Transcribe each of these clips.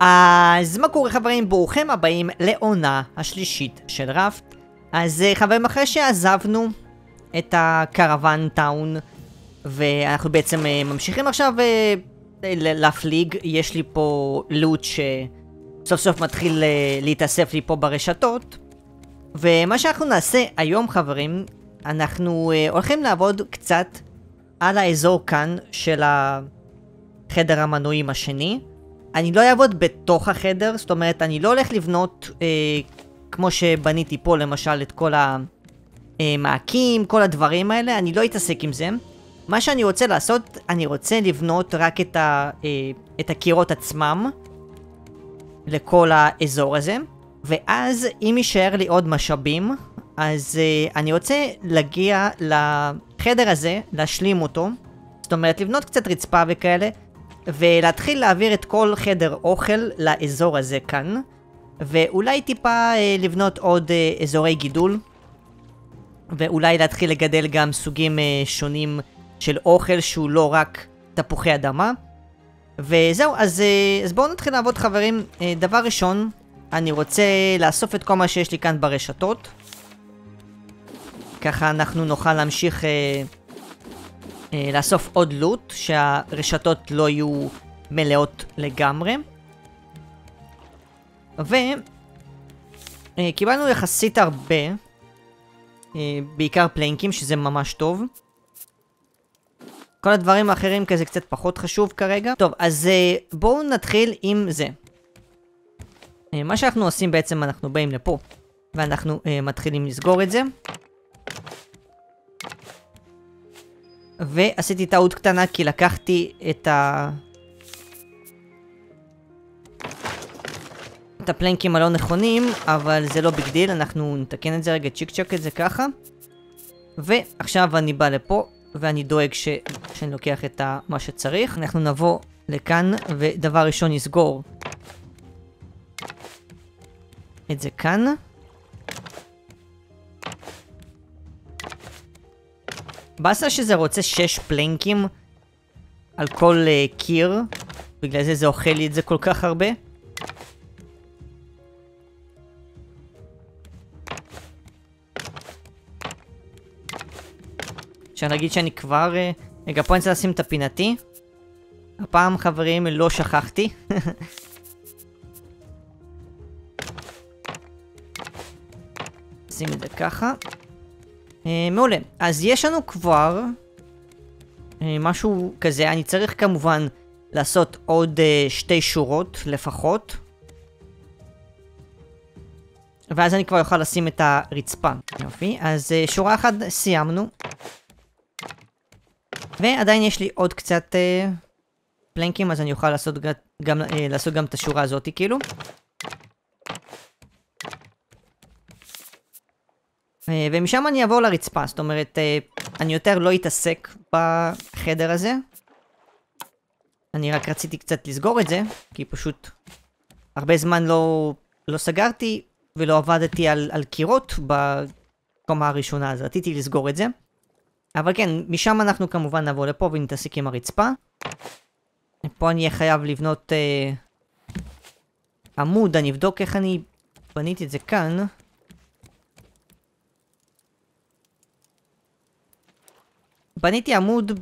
אז מה קורה חברים? ברוכים הבאים לעונה השלישית של ראפט. אז אה, חברים, אחרי שעזבנו את הקרוון טאון, ואנחנו בעצם אה, ממשיכים עכשיו אה, להפליג, יש לי פה לוט שסוף סוף מתחיל להתאסף לי פה ברשתות. ומה שאנחנו נעשה היום חברים, אנחנו הולכים לעבוד קצת על האזור כאן של החדר המנועים השני. אני לא אעבוד בתוך החדר, זאת אומרת, אני לא הולך לבנות אה, כמו שבניתי פה למשל את כל המעקים, כל הדברים האלה, אני לא אתעסק עם זה. מה שאני רוצה לעשות, אני רוצה לבנות רק את, ה, אה, את הקירות עצמם לכל האזור הזה, ואז אם יישאר לי עוד משאבים, אז אה, אני רוצה להגיע לחדר הזה, להשלים אותו, זאת אומרת לבנות קצת רצפה וכאלה, ולהתחיל להעביר את כל חדר אוכל לאזור הזה כאן. ואולי טיפה אה, לבנות עוד אה, אזורי גידול. ואולי להתחיל לגדל גם סוגים אה, שונים של אוכל שהוא לא רק תפוחי אדמה. וזהו, אז, אה, אז בואו נתחיל לעבוד חברים. אה, דבר ראשון, אני רוצה לאסוף את כל מה שיש לי כאן ברשתות. ככה אנחנו נוכל להמשיך אה, לאסוף עוד לוט, שהרשתות לא יהיו מלאות לגמרי. וקיבלנו אה, יחסית הרבה, אה, בעיקר פלנקים, שזה ממש טוב. כל הדברים האחרים כזה קצת פחות חשוב כרגע. טוב, אז אה, בואו נתחיל עם זה. מה שאנחנו עושים בעצם, אנחנו באים לפה, ואנחנו מתחילים לסגור את זה. ועשיתי טעות קטנה כי לקחתי את ה... את ה plank ים הלא נכונים, אבל זה לא big deal, אנחנו נתקן את זה רגע, צ'יק צ'ק את זה ככה. ועכשיו אני בא לפה, ואני דואג ש... שאני לוקח את ה... מה שצריך. אנחנו נבוא לכאן, ודבר ראשון נסגור את זה כאן. באסה שזה רוצה 6 פלנקים על כל uh, קיר, בגלל זה זה אוכל לי את זה כל כך הרבה. עכשיו נגיד שאני כבר... Uh, רגע, פה אני צריך לשים את הפינתי. הפעם חברים לא שכחתי. שים את זה ככה. Uh, מעולה. אז יש לנו כבר uh, משהו כזה. אני צריך כמובן לעשות עוד uh, שתי שורות לפחות. ואז אני כבר אוכל לשים את הרצפה. יופי. אז שורה אחת סיימנו. ועדיין יש לי עוד קצת פלנקים, אז אני אוכל לעשות גם, לעשות גם את השורה הזאתי כאילו. ומשם אני אעבור לרצפה, זאת אומרת, אה, אני יותר לא אתעסק בחדר הזה. אני רק רציתי קצת לסגור את זה, כי פשוט הרבה זמן לא, לא סגרתי ולא עבדתי על, על קירות בקומה הראשונה, אז רציתי לסגור את זה. אבל כן, משם אנחנו כמובן נבוא לפה ונתעסק עם הרצפה. פה אני אהיה חייב לבנות אה, עמוד, אני אבדוק איך אני בניתי את זה כאן. בניתי עמוד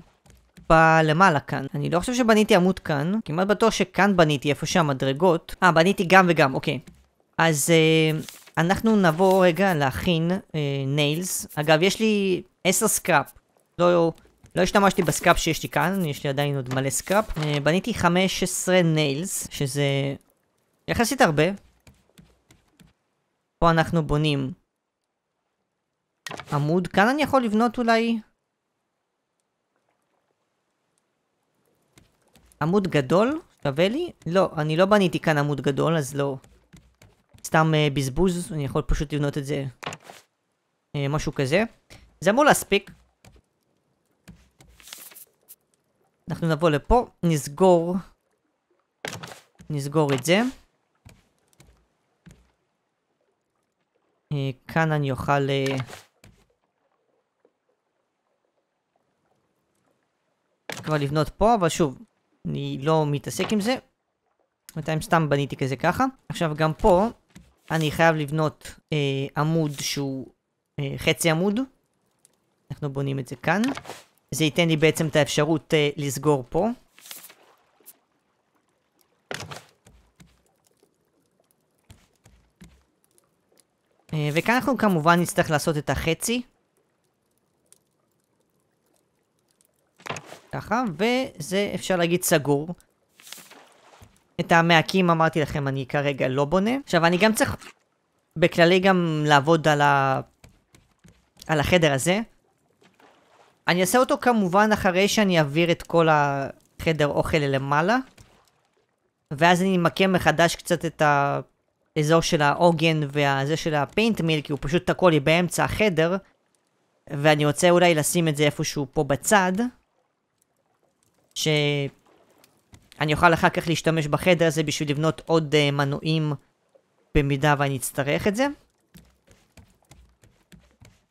בלמעלה כאן. אני לא חושב שבניתי עמוד כאן, כמעט בטוח שכאן בניתי איפה שהמדרגות. אה, בניתי גם וגם, אוקיי. אז אה, אנחנו נבוא רגע להכין אה, nails. אגב, יש לי 10 scrap. לא, לא השתמשתי ב scrap שיש לי כאן, יש לי עדיין עוד מלא scrap. אה, בניתי 15 nails, שזה יחסית הרבה. פה אנחנו בונים עמוד. כאן אני יכול לבנות אולי... עמוד גדול? שווה לי? לא, אני לא בניתי כאן עמוד גדול, אז לא. סתם uh, בזבוז, אני יכול פשוט לבנות את זה. Uh, משהו כזה. זה אמור להספיק. אנחנו נבוא לפה, נסגור. נסגור את זה. Uh, כאן אני אוכל... Uh, כבר לבנות פה, אבל שוב, אני לא מתעסק עם זה. בינתיים סתם בניתי כזה ככה. עכשיו גם פה אני חייב לבנות אה, עמוד שהוא אה, חצי עמוד. אנחנו בונים את זה כאן. זה ייתן לי בעצם את האפשרות אה, לסגור פה. אה, וכאן אנחנו כמובן נצטרך לעשות את החצי. ככה, וזה אפשר להגיד סגור. את המעקים אמרתי לכם אני כרגע לא בונה. עכשיו אני גם צריך בכללי גם לעבוד על, ה... על החדר הזה. אני אעשה אותו כמובן אחרי שאני אעביר את כל החדר אוכל למעלה. ואז אני אמקם מחדש קצת את האזור של העוגן והזה של הפיינט מיל, כי הוא פשוט תקוע לי באמצע החדר. ואני רוצה אולי לשים את זה איפשהו פה בצד. שאני אוכל אחר כך להשתמש בחדר הזה בשביל לבנות עוד uh, מנועים במידה ואני אצטרך את זה.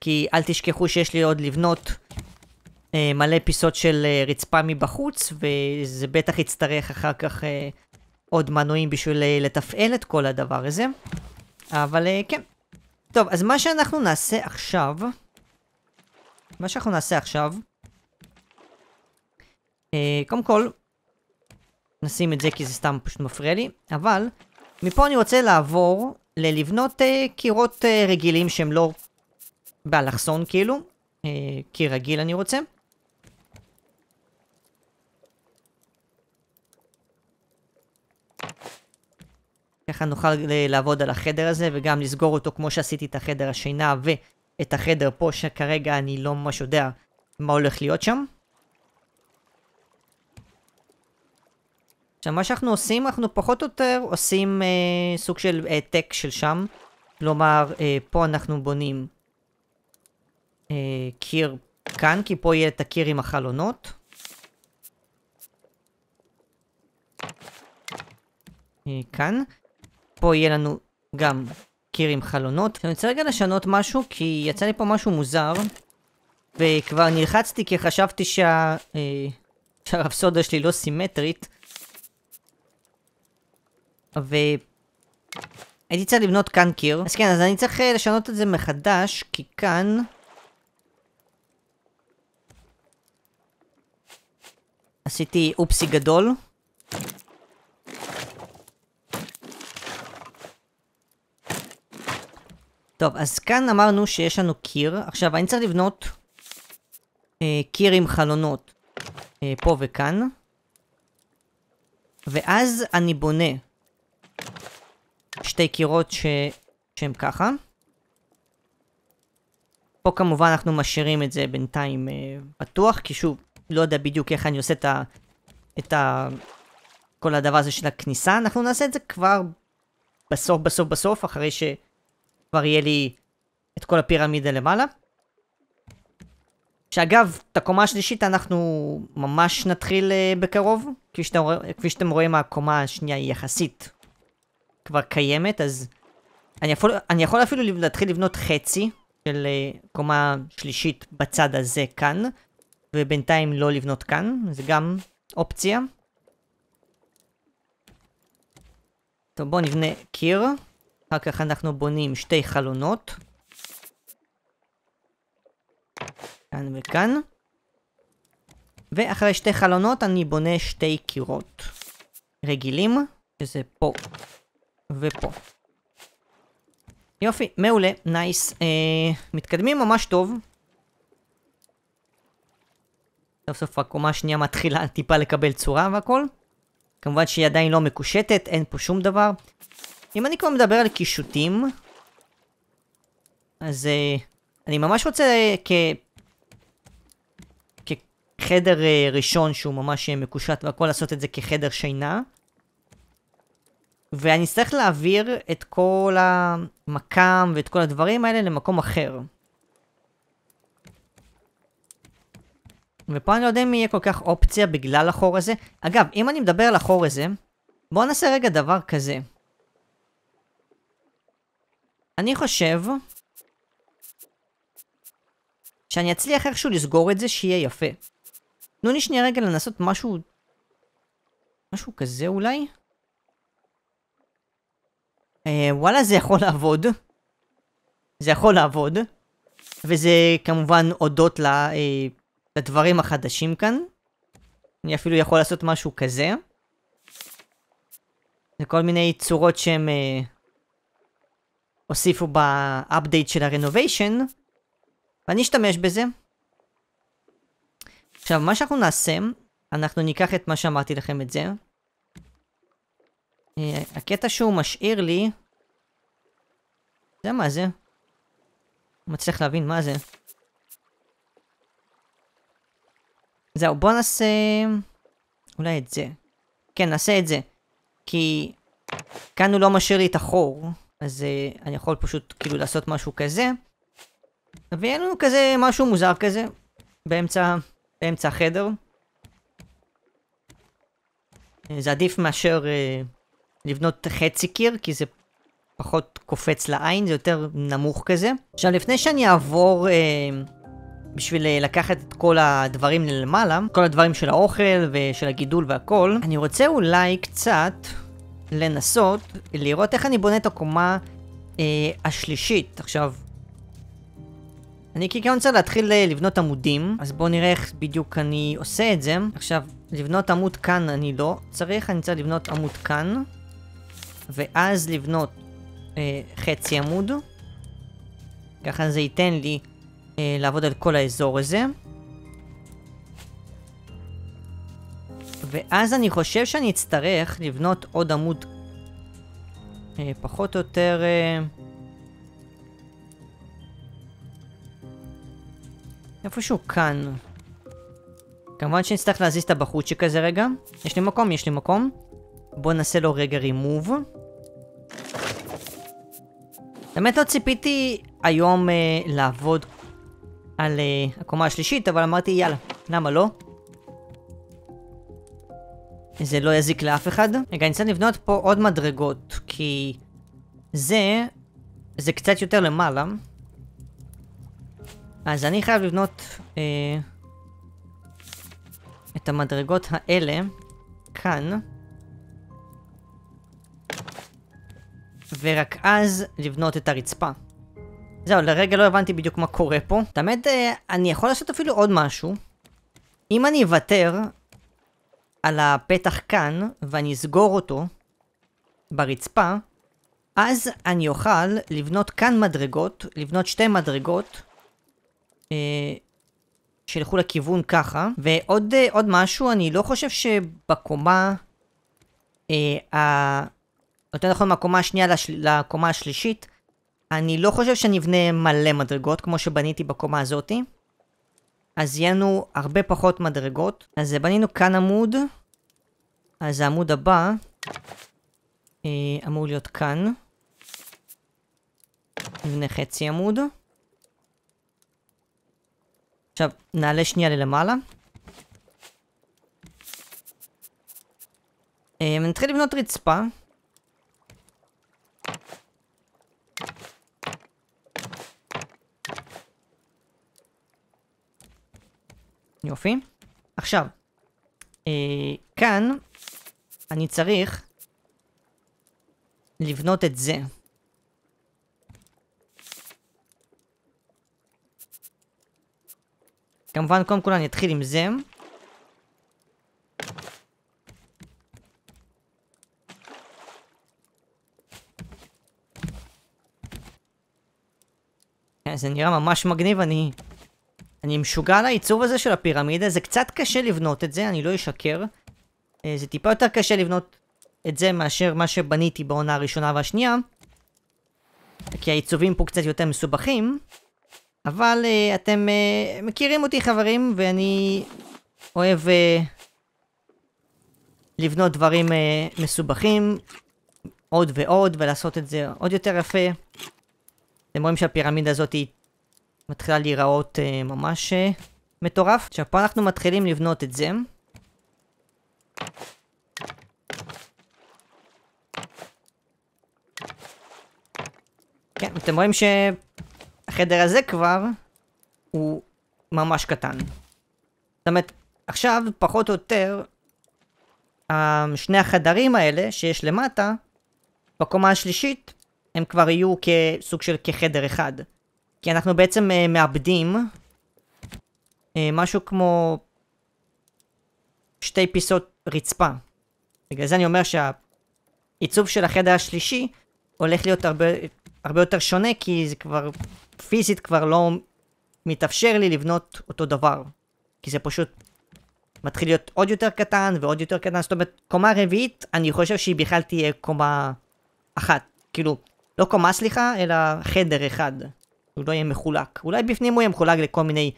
כי אל תשכחו שיש לי עוד לבנות uh, מלא פיסות של uh, רצפה מבחוץ, וזה בטח יצטרך אחר כך uh, עוד מנועים בשביל uh, לתפעל את כל הדבר הזה. אבל uh, כן. טוב, אז מה שאנחנו נעשה עכשיו... מה שאנחנו נעשה עכשיו... אה, קודם כל, נשים את זה כי זה סתם פשוט מפריע לי, אבל מפה אני רוצה לעבור ללבנות אה, קירות אה, רגילים שהם לא באלכסון כאילו, אה, קיר רגיל אני רוצה. ככה נוכל אה, לעבוד על החדר הזה וגם לסגור אותו כמו שעשיתי את החדר השינה ואת החדר פה שכרגע אני לא ממש יודע מה הולך להיות שם. עכשיו מה שאנחנו עושים, אנחנו פחות או יותר עושים אה, סוג של העתק אה, של שם. כלומר, אה, פה אנחנו בונים אה, קיר כאן, כי פה יהיה את הקיר עם החלונות. אה, כאן. פה יהיה לנו גם קיר עם חלונות. אני רוצה רגע לשנות משהו, כי יצא לי פה משהו מוזר. וכבר נלחצתי כי חשבתי. אה, שהרפסודה שלי לא סימטרית. והייתי צריך לבנות כאן קיר. אז כן, אז אני צריך אה, לשנות את זה מחדש, כי כאן... עשיתי אופסי גדול. טוב, אז כאן אמרנו שיש לנו קיר. עכשיו, אני צריך לבנות אה, קיר עם חלונות אה, פה וכאן. ואז אני בונה שתי קירות ש... שהם ככה. פה כמובן אנחנו משאירים את זה בינתיים אה, פתוח, כי שוב, לא יודע בדיוק איך אני עושה את ה... את ה... כל הדבר הזה של הכניסה, אנחנו נעשה את זה כבר בסוף בסוף בסוף, אחרי שכבר יהיה לי את כל הפירמידה למעלה. שאגב, את הקומה השלישית אנחנו ממש נתחיל uh, בקרוב. כפי שאתם, כפי שאתם רואים, הקומה השנייה היא יחסית כבר קיימת, אז אני יכול, אני יכול אפילו להתחיל לבנות חצי של uh, קומה שלישית בצד הזה כאן, ובינתיים לא לבנות כאן, זה גם אופציה. טוב, בואו נבנה קיר. אחר כך אנחנו בונים שתי חלונות. כאן וכאן. ואחרי שתי חלונות אני בונה שתי קירות רגילים, שזה פה ופה. יופי, מעולה, נייס. אה, מתקדמים ממש טוב. סוף סוף הקומה השנייה מתחילה טיפה לקבל צורה והכל. כמובן שהיא עדיין לא מקושטת, אין פה שום דבר. אם אני כבר מדבר על קישוטים, אז אה, אני ממש רוצה אה, כ... כחדר אה, ראשון שהוא ממש אה, מקושט והכל לעשות את זה כחדר שינה. ואני אצטרך להעביר את כל המקם ואת כל הדברים האלה למקום אחר. ופה אני לא יודע אם יהיה כל כך אופציה בגלל החור הזה. אגב, אם אני מדבר על החור הזה, בואו נעשה רגע דבר כזה. אני חושב שאני אצליח איכשהו לסגור את זה שיהיה יפה. תנו לי שנייה רגע לנסות משהו... משהו כזה אולי? אה, וואלה, זה יכול לעבוד. זה יכול לעבוד. וזה כמובן הודות ל, אה, לדברים החדשים כאן. אני אפילו יכול לעשות משהו כזה. זה כל מיני צורות שהם אה, הוסיפו ב update של ה renovation. ואני אשתמש בזה. עכשיו, מה שאנחנו נעשה, אנחנו ניקח את מה שאמרתי לכם את זה. אה, הקטע שהוא משאיר לי... זה מה זה? לא מצליח להבין מה זה. זהו, בוא נעשה... אולי את זה. כן, נעשה את זה. כי כאן הוא לא משאיר לי את החור, אז uh, אני יכול פשוט כאילו לעשות משהו כזה. ויהיה לנו כזה משהו מוזר כזה, באמצע, באמצע החדר. אה, זה עדיף מאשר uh, לבנות חצי קיר, כי זה פחות קופץ לעין, זה יותר נמוך כזה. עכשיו, לפני שאני אעבור uh, בשביל uh, לקחת את כל הדברים למעלה, כל הדברים של האוכל ושל הגידול והכל, אני רוצה אולי קצת לנסות לראות איך אני בונה את הקומה uh, השלישית. עכשיו, אני כעיקרון צריך להתחיל לבנות עמודים, אז בואו נראה איך בדיוק אני עושה את זה. עכשיו, לבנות עמוד כאן אני לא צריך, אני צריך לבנות עמוד כאן, ואז לבנות אה, חצי עמוד. ככה זה ייתן לי אה, לעבוד על כל האזור הזה. ואז אני חושב שאני אצטרך לבנות עוד עמוד אה, פחות או יותר... אה, איפשהו כאן. כמובן שנצטרך להזיז את הבחוצ'יק הזה רגע. יש לי מקום? יש לי מקום. בואו נעשה לו רגע רימוב. באמת לא ציפיתי היום אה, לעבוד על אה, הקומה השלישית, אבל אמרתי יאללה, למה לא? זה לא יזיק לאף אחד. רגע, אני צריך לבנות פה עוד מדרגות, כי זה, זה קצת יותר למעלה. אז אני חייב לבנות אה, את המדרגות האלה כאן. ורק אז לבנות את הרצפה. זהו, לרגע לא הבנתי בדיוק מה קורה פה. האמת, אה, אני יכול לעשות אפילו עוד משהו. אם אני אוותר על הפתח כאן, ואני אסגור אותו ברצפה, אז אני אוכל לבנות כאן מדרגות, לבנות שתי מדרגות, אה, שילכו לכיוון ככה. ועוד אה, משהו, אני לא חושב שבקומה, אה, יותר נכון מהקומה השנייה לש... לקומה השלישית, אני לא חושב שאני אבנה מלא מדרגות כמו שבניתי בקומה הזאתי. אז יהיה לנו הרבה פחות מדרגות. אז בנינו כאן עמוד. אז העמוד הבא אה, אמור להיות כאן. נבנה חצי עמוד. עכשיו, נעלה שנייה ללמעלה. אה, נתחיל לבנות רצפה. יופי. עכשיו, אה, כאן אני צריך לבנות את זה. כמובן, קודם כל אני אתחיל עם זה. כן, זה נראה ממש מגניב, אני... אני משוגע על העיצוב הזה של הפירמידה, זה קצת קשה לבנות את זה, אני לא אשקר. אה, זה טיפה יותר קשה לבנות את זה מאשר מה שבניתי בעונה הראשונה והשנייה. כי העיצובים פה קצת יותר מסובכים. אבל uh, אתם uh, מכירים אותי חברים, ואני אוהב לבנות דברים מסובכים עוד ועוד, ולעשות את זה עוד יותר יפה. אתם רואים שהפירמידה הזאת מתחילה להיראות uh, ממש uh, מטורף. עכשיו פה אנחנו מתחילים לבנות את זה. כן, אתם רואים ש... החדר הזה כבר הוא ממש קטן. זאת אומרת, עכשיו, פחות או יותר, שני החדרים האלה שיש למטה, בקומה השלישית הם כבר יהיו כסוג של כחדר אחד. כי אנחנו בעצם uh, מאבדים uh, משהו כמו שתי פיסות רצפה. בגלל זה אני אומר שהעיצוב של החדר השלישי הולך להיות הרבה, הרבה יותר שונה, כי זה כבר, פיזית כבר לא מתאפשר לי לבנות אותו דבר. כי זה פשוט מתחיל להיות עוד יותר קטן ועוד יותר קטן, זאת אומרת, קומה רביעית, אני חושב שהיא בכלל תהיה קומה אחת. כאילו, לא קומה סליחה, אלא חדר אחד. הוא לא יהיה מחולק. אולי בפנים הוא יהיה מחולק לכל מיני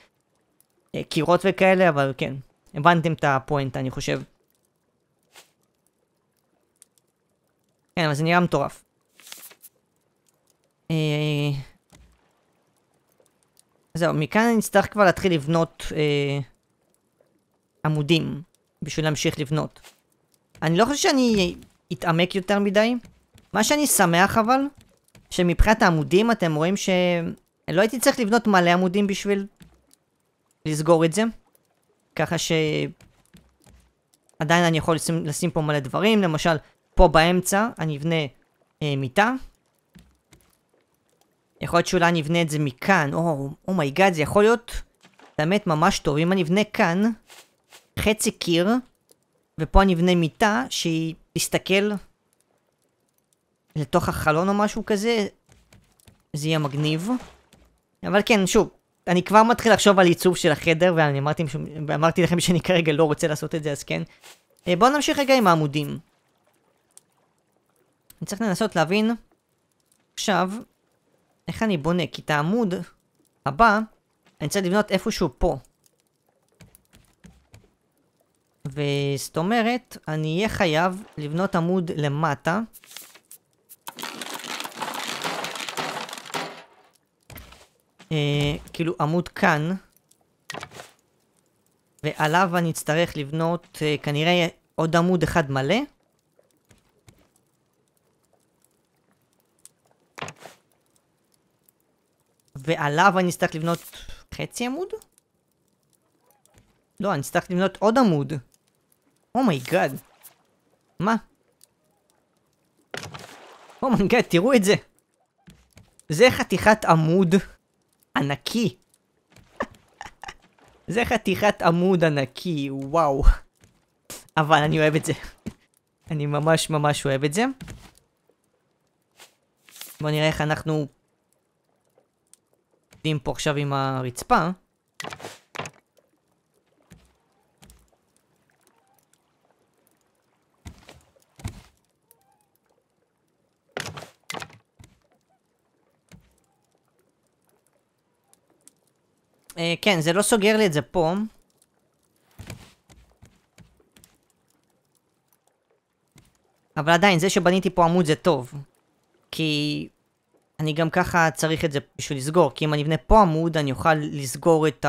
אה, קירות וכאלה, אבל כן. הבנתם את הפואנט, אני חושב. כן, אבל זה נראה מטורף. אה... זהו, מכאן אני אצטרך כבר להתחיל לבנות אה, עמודים בשביל להמשיך לבנות. אני לא חושב שאני אתעמק יותר מדי. מה שאני שמח אבל, שמבחינת העמודים אתם רואים שלא הייתי צריך לבנות מלא עמודים בשביל לסגור את זה. ככה ש... עדיין אני יכול לשים, לשים פה מלא דברים, למשל פה באמצע אני אבנה אה, מיטה. יכול להיות שאולי אני אבנה את זה מכאן, או oh my god, זה יכול להיות באמת ממש טוב. אם אני אבנה כאן חצי קיר, ופה אני אבנה מיטה שהיא תסתכל לתוך החלון או משהו כזה, זה יהיה מגניב. אבל כן, שוב, אני כבר מתחיל לחשוב על עיצוב של החדר, ואני אמרתי, ואמרתי לכם שאני כרגע לא רוצה לעשות את זה, אז כן. אה, בואו נמשיך רגע עם העמודים. אני צריך לנסות להבין עכשיו איך אני בונה, כי את העמוד הבא אני צריך לבנות איפשהו פה. וזאת אומרת, אני אהיה חייב לבנות עמוד למטה. אה, כאילו עמוד כאן. ועליו אני אצטרך לבנות אה, כנראה עוד עמוד אחד מלא. ועליו אני אצטרך לבנות חצי עמוד? לא, אני אצטרך לבנות עוד עמוד. oh my god. Oh מה? oh my god, oh תראו את זה. זה חתיכת עמוד ענקי. זה חתיכת עמוד ענקי, וואו. אבל אני אוהב את זה. אני ממש ממש אוהב את זה. בואו נראה איך אנחנו עובדים פה עכשיו עם הרצפה. אה, כן, זה לא סוגר לי את זה פה. אבל עדיין, זה שבניתי פה עמוד זה טוב. כי אני גם ככה צריך את זה בשביל לסגור, כי אם אני אבנה פה עמוד, אני אוכל לסגור את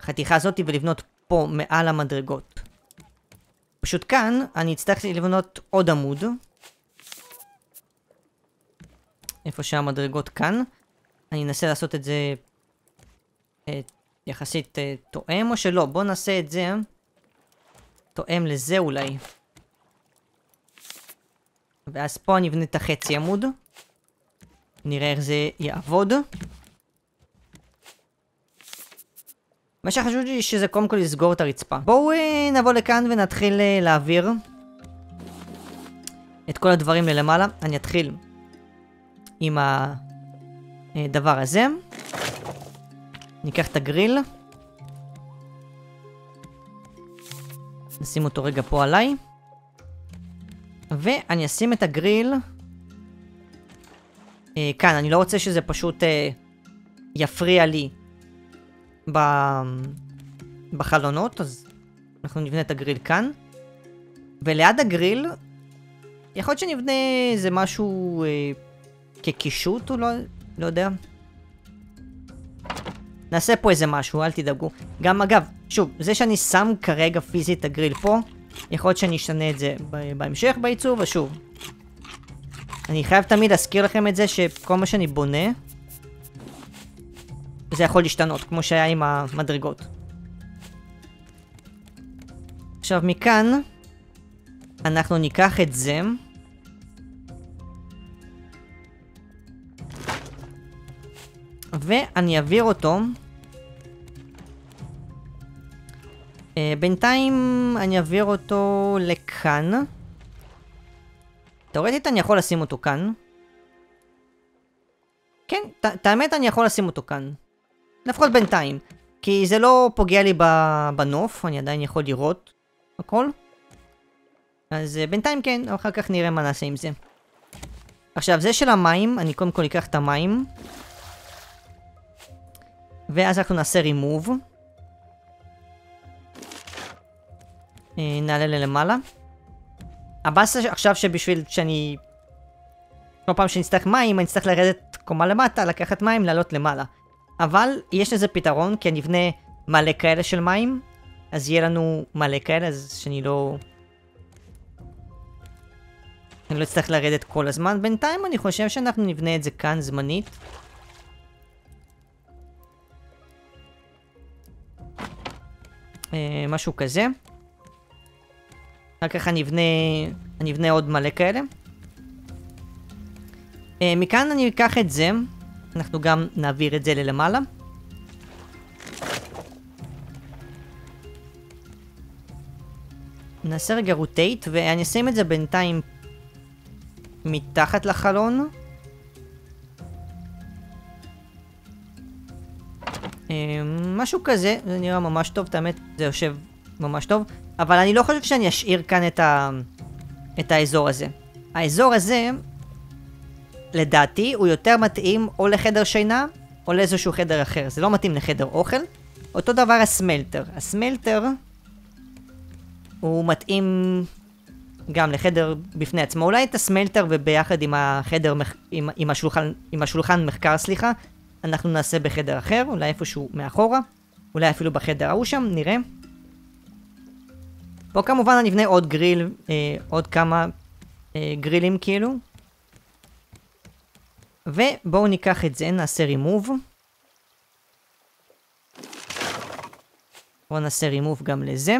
החתיכה הזאת ולבנות פה מעל המדרגות. פשוט כאן אני אצטרך לבנות עוד עמוד. איפה שהמדרגות כאן. אני אנסה לעשות את זה אה, יחסית אה, תואם או שלא? בוא נעשה את זה תואם לזה אולי. ואז פה אני אבנה את החצי עמוד. נראה איך זה יעבוד. מה שחשוב לי שזה קודם כל לסגור את הרצפה. בואו אה, נבוא לכאן ונתחיל אה, להעביר את כל הדברים ללמעלה. אני אתחיל עם הדבר הזה. ניקח את הגריל. נשים אותו רגע פה עליי. ואני אשים את הגריל אה, כאן, אני לא רוצה שזה פשוט אה, יפריע לי ב... בחלונות, אז אנחנו נבנה את הגריל כאן. וליד הגריל, יכול להיות שנבנה איזה משהו אה, כקישוט, או לא, לא יודע. נעשה פה איזה משהו, אל תדאגו. גם אגב, שוב, זה שאני שם כרגע פיזית את הגריל פה, יכול להיות שאני אשנה את זה בהמשך בעיצוב, ושוב. אני חייב תמיד להזכיר לכם את זה שכל מה שאני בונה, זה יכול להשתנות, כמו שהיה עם המדרגות. עכשיו מכאן, אנחנו ניקח את זה. ואני אעביר אותו. Uh, בינתיים אני אעביר אותו לכאן. תאורטית אני יכול לשים אותו כאן. כן, את האמת אני יכול לשים אותו כאן. לפחות בינתיים. כי זה לא פוגע לי בנוף, אני עדיין יכול לראות הכל. אז uh, בינתיים כן, אחר כך נראה מה נעשה עם זה. עכשיו, זה של המים, אני קודם כל אקח את המים. ואז אנחנו נעשה remove. אה, נעלה ללמעלה. הבאסה עכשיו שבשביל שאני... כל פעם שאני אצטרך מים, אני אצטרך לרדת קומה למטה, לקחת מים, לעלות למעלה. אבל יש לזה פתרון, כי אני אבנה מלא כאלה של מים, אז יהיה לנו מלא כאלה, אז שאני לא... אני לא אצטרך לרדת כל הזמן. בינתיים אני חושב שאנחנו נבנה את זה כאן זמנית. משהו כזה. אחר כך אני אבנה, אני אבנה עוד מלא כאלה. אה, מכאן אני אקח את זה, אנחנו גם נעביר את זה ללמעלה. נעשה רגע רוטייט, ואני אשים את זה בינתיים מתחת לחלון. משהו כזה, זה נראה ממש טוב, את האמת, זה יושב ממש טוב. אבל אני לא חושב שאני אשאיר כאן את, ה... את האזור הזה. האזור הזה, לדעתי, הוא יותר מתאים או לחדר שינה, או לאיזשהו חדר אחר. זה לא מתאים לחדר אוכל. אותו דבר הסמלטר. הסמלטר, הוא מתאים גם לחדר בפני עצמו. אולי את הסמלטר וביחד עם החדר, עם, עם, השולחן, עם השולחן מחקר, סליחה, אנחנו נעשה בחדר אחר, אולי איפשהו מאחורה. אולי אפילו בחדר ההוא שם, נראה. פה כמובן אני אבנה עוד גריל, אה, עוד כמה אה, גרילים כאילו. ובואו ניקח את זה, נעשה רימוב. בואו נעשה רימוב גם לזה.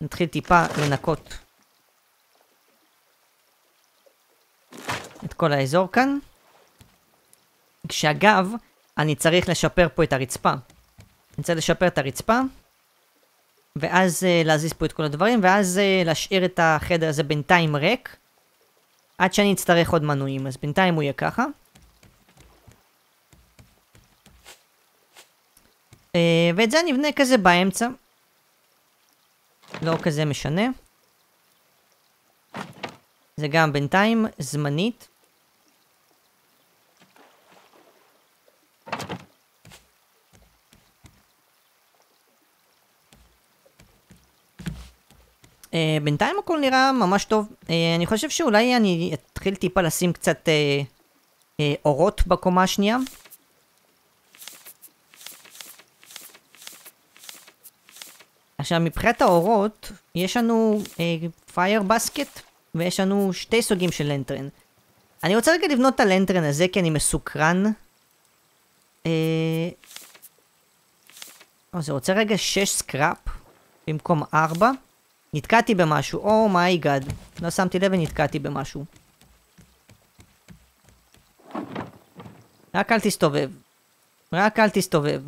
נתחיל טיפה לנקות את כל האזור כאן. כשאגב, אני צריך לשפר פה את הרצפה. אני צריך לשפר את הרצפה. ואז uh, להזיז פה את כל הדברים, ואז uh, להשאיר את החדר הזה בינתיים ריק, עד שאני אצטרך עוד מנויים, אז בינתיים הוא יהיה ככה. Uh, ואת זה אני אבנה כזה באמצע. לא כזה משנה. זה גם בינתיים זמנית. Uh, בינתיים הכל נראה ממש טוב. Uh, אני חושב שאולי אני אתחיל טיפה לשים קצת uh, uh, אורות בקומה השנייה. עכשיו מבחינת האורות, יש לנו fire basket ויש לנו שתי סוגים של lantern. אני רוצה רגע לבנות את ה lantern הזה כי אני מסוקרן. Uh, זה רוצה רגע 6 scrap במקום 4. נתקעתי במשהו, oh my god. Oh לא שמתי לב ונתקעתי במשהו. רק אל תסתובב. רק אל תסתובב.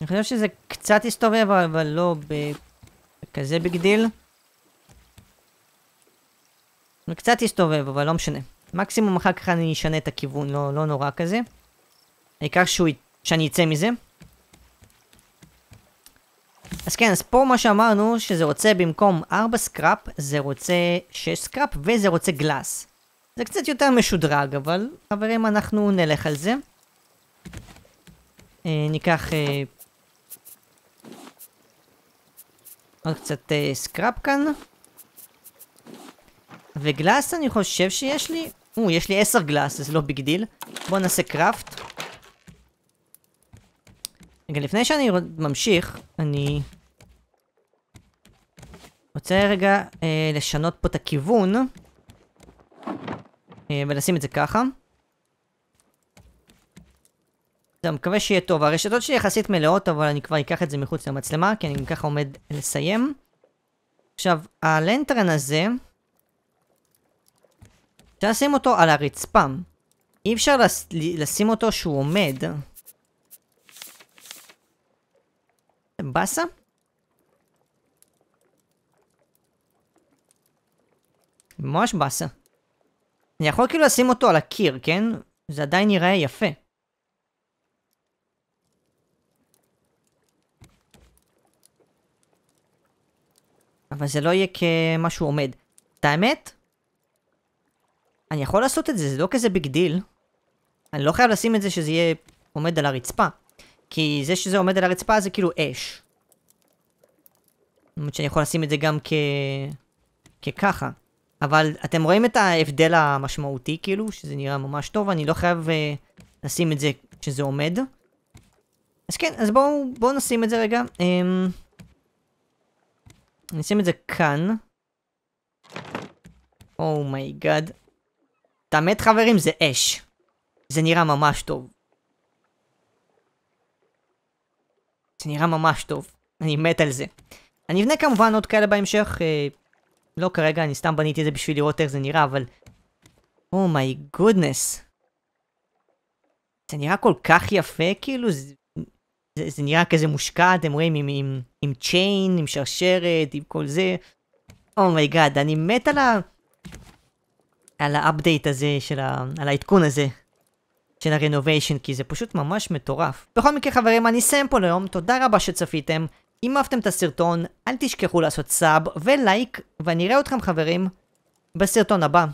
אני חושב שזה קצת הסתובב, אבל לא בכזה big deal. זה קצת הסתובב, אבל לא משנה. מקסימום אחר כך אני אשנה את הכיוון, לא, לא נורא כזה. העיקר שאני אצא מזה. אז כן, אז פה מה שאמרנו, שזה רוצה במקום 4 scrap, זה רוצה 6 scrap, וזה רוצה glass. זה קצת יותר משודרג, אבל חברים, אנחנו נלך על זה. אה, ניקח... אה, עוד קצת אה, scrap כאן. ו glass אני חושב שיש לי... או, יש לי 10 glass, זה לא big deal. בואו נעשה craft. רגע, לפני שאני ממשיך, אני... רוצה רגע אה, לשנות פה את הכיוון. אה, ולשים את זה ככה. אני מקווה שיהיה טוב. הרשתות שלי יחסית מלאות, אבל אני כבר אקח את זה מחוץ למצלמה, כי אני ככה עומד לסיים. עכשיו, הלנטרן הזה, אפשר לשים אותו על הרצפה. אי אפשר לס... לשים אותו שהוא עומד. באסה? ממש באסה. אני יכול כאילו לשים אותו על הקיר, כן? זה עדיין נראה יפה. אבל זה לא יהיה כמשהו עומד. את האמת? אני יכול לעשות את זה, זה לא כזה big deal. אני לא חייב לשים את זה שזה יהיה עומד על הרצפה. כי זה שזה עומד על הרצפה זה כאילו אש. זאת אומרת שאני יכול לשים את זה גם כ... כככה. אבל אתם רואים את ההבדל המשמעותי כאילו, שזה נראה ממש טוב, אני לא חייב אה, לשים את זה כשזה עומד. אז כן, אז בואו בוא נשים את זה רגע. אמ, אני אשים את זה כאן. oh my god. Oh את האמת חברים זה אש. זה נראה ממש טוב. זה נראה ממש טוב. אני מת על זה. אני אבנה כמובן עוד כאלה בהמשך. אה, לא כרגע, אני סתם בניתי את זה בשביל לראות איך זה נראה, אבל... אומיי oh גודנס. זה נראה כל כך יפה, כאילו, זה, זה, זה נראה כזה מושקע, אתם רואים, עם, עם, עם צ'יין, עם שרשרת, עם כל זה. my god, oh אני מת על ה... על ה update הזה של ה... על העדכון הזה של ה renovation, כי זה פשוט ממש מטורף. בכל מקרה חברים, אני אסיים פה ליום, תודה רבה שצפיתם. אם אהבתם את הסרטון, אל תשכחו לעשות sub ולייק, ואני אראה אתכם חברים בסרטון הבא.